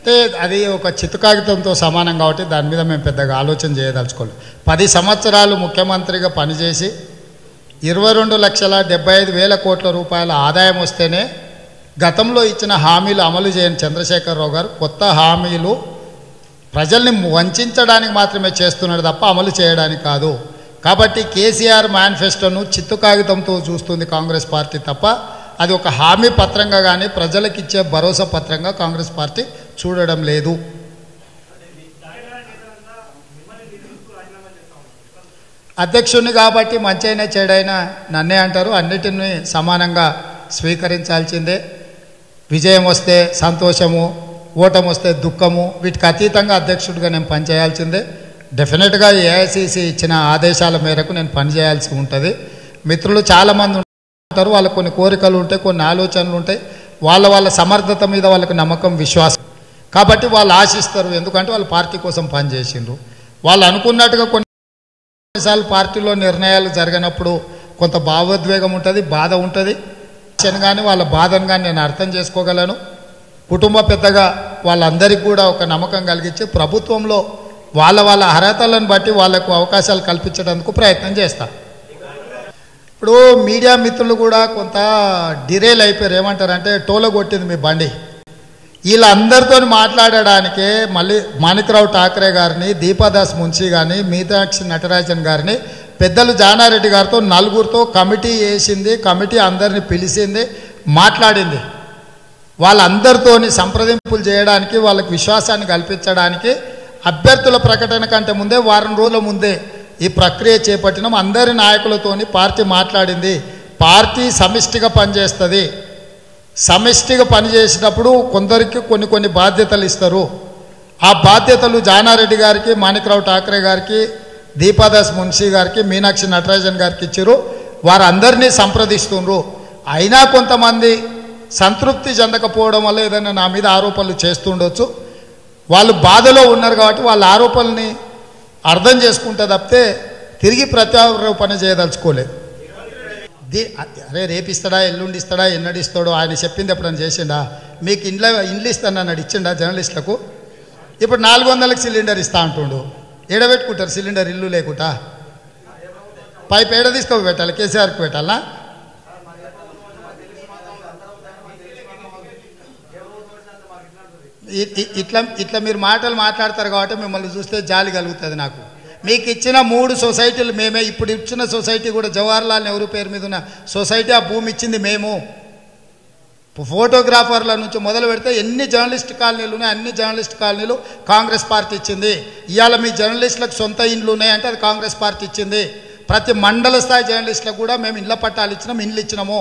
అంటే అది ఒక చిత్తు కాగితంతో సమానం కాబట్టి దాని మీద మేము పెద్దగా ఆలోచన చేయదలుచుకోలేదు. పది సంవత్సరాలు ముఖ్యమంత్రిగా పనిచేసి ఇరవై రెండు లక్షల డెబ్బై ఐదు వేల కోట్ల రూపాయల ఆదాయం వస్తేనే గతంలో ఇచ్చిన హామీలు అమలు చేయని చంద్రశేఖరరావు గారు కొత్త హామీలు ప్రజల్ని వంచడానికి మాత్రమే చేస్తున్నాడు తప్ప అమలు చేయడానికి కాదు. కాబట్టి కేసీఆర్ మేనిఫెస్టోను చిత్తు కాగితంతో చూస్తుంది కాంగ్రెస్ పార్టీ తప్ప అది ఒక హామీ పత్రంగా కానీ ప్రజలకు ఇచ్చే భరోసా పత్రంగా కాంగ్రెస్ పార్టీ చూడడం లేదు. అధ్యక్షుడిని కాబట్టి మంచైనా చెడైనా నన్నే అంటారు. అన్నిటిని సమానంగా స్వీకరించాల్సిందే. విజయం వస్తే సంతోషము ఓటం వస్తే దుఃఖము వీటికి అతీతంగా అధ్యక్షుడిగా నేను పనిచేయాల్సిందే. డెఫినెట్గా ఏఐసిసి ఇచ్చిన ఆదేశాల మేరకు నేను పనిచేయాల్సి ఉంటుంది. మిత్రులు చాలామంది ఉంటారు. వాళ్ళకు కొన్ని కోరికలు ఉంటాయి కొన్ని ఆలోచనలు ఉంటాయి. వాళ్ళ వాళ్ళ సమర్థత మీద వాళ్ళకి నమ్మకం విశ్వాసం కాబట్టి వాళ్ళు ఆశిస్తారు. ఎందుకంటే వాళ్ళు పార్టీ కోసం పనిచేసిండ్రు. వాళ్ళు అనుకున్నట్టుగా కొన్ని కొన్నిసార్లు పార్టీలో నిర్ణయాలు జరిగినప్పుడు కొంత భావోద్వేగం ఉంటుంది బాధ ఉంటుంది. కానీ వాళ్ళ బాధను కానీ నేను అర్థం చేసుకోగలను. కుటుంబ పెద్దగా వాళ్ళందరికీ కూడా ఒక నమ్మకం కలిగించి ప్రభుత్వంలో వాళ్ళ వాళ్ళ అర్హతలను బట్టి వాళ్ళకు అవకాశాలు కల్పించడానికి ప్రయత్నం చేస్తా. ఇప్పుడు మీడియా మిత్రులు కూడా కొంత డిరేల్ అయిపోయారు. ఏమంటారంటే టోలో కొట్టింది మీ బండి. వీళ్ళందరితో మాట్లాడడానికే మళ్ళీ మాణిక్రావు ఠాకరే గారిని దీపాదాస్ మున్షి గారిని మీతాక్షి నటరాజన్ గారిని పెద్దలు జానారెడ్డి గారితో నలుగురితో కమిటీ వేసింది కమిటీ అందరిని పిలిచింది మాట్లాడింది. వాళ్ళందరితోని సంప్రదింపులు చేయడానికి వాళ్ళకి విశ్వాసాన్ని కల్పించడానికి అభ్యర్థుల ప్రకటన కంటే ముందే వారం రోజుల ముందే ఈ ప్రక్రియ చేపట్టినాం. అందరి నాయకులతోని పార్టీ మాట్లాడింది. పార్టీ సమిష్టిగా పనిచేస్తుంది. సమిష్టిగా పనిచేసేటప్పుడు కొందరికి కొన్ని కొన్ని బాధ్యతలు ఇస్తారు. ఆ బాధ్యతలు జానారెడ్డి గారికి మాణిక్రావు ఠాకరే గారికి దీపాదాస్ మున్షి గారికి మీనాక్షి నటరాజన్ గారికి ఇచ్చారు. వారందరినీ సంప్రదిస్తుండ్రు. అయినా కొంతమంది సంతృప్తి చెందకపోవడం వల్ల ఏదైనా నా మీద ఆరోపణలు చేస్తుండొచ్చు. వాళ్ళు బాధలో ఉన్నారు కాబట్టి వాళ్ళ ఆరోపణల్ని అర్థం చేసుకుంటే తప్పితే తిరిగి ప్రత్యారోపణ చేయదలుచుకోలేదు. దీ అరే రేపిస్తాడా ఎల్లుండి ఇస్తాడా ఎన్నడిస్తాడో ఆయన చెప్పింది ఎప్పుడైనా చేసిండా? మీకు ఇండ్ల ఇండ్లు ఇస్తాను అన్నాడు ఇచ్చిండా జర్నలిస్టులకు? ఇప్పుడు నాలుగు వందలకు సిలిండర్ ఇస్తా అంటుండు. ఏడబెట్టుకుంటారు సిలిండర్ ఇల్లు లేకుండా. పైపు ఏడ తీసుకో పెట్టాలి? కేసీఆర్కి పెట్టాలా? ఇట్లా ఇట్లా మీరు మాటలు మాట్లాడతారు కాబట్టి మిమ్మల్ని చూస్తే జాలి కలుగుతుంది నాకు. మీకు ఇచ్చిన మూడు సొసైటీలు మేమే. ఇప్పుడు ఇచ్చిన సొసైటీ కూడా జవహర్లాల్ నెహ్రూ పేరు మీద ఉన్న సొసైటీ ఆ భూమి ఇచ్చింది మేము. ఫోటోగ్రాఫర్ల నుంచి మొదలు పెడితే ఎన్ని జర్నలిస్ట్ కాలనీలు ఉన్నాయి అన్ని జర్నలిస్ట్ కాలనీలు కాంగ్రెస్ పార్టీ ఇచ్చింది. ఇవాళ మీ జర్నలిస్టులకు సొంత ఇండ్లు ఉన్నాయంటే అది కాంగ్రెస్ పార్టీ ఇచ్చింది. ప్రతి మండల స్థాయి జర్నలిస్టులకు కూడా మేము ఇళ్ళ పట్టాలు ఇచ్చినాం ఇండ్లు ఇచ్చినాము.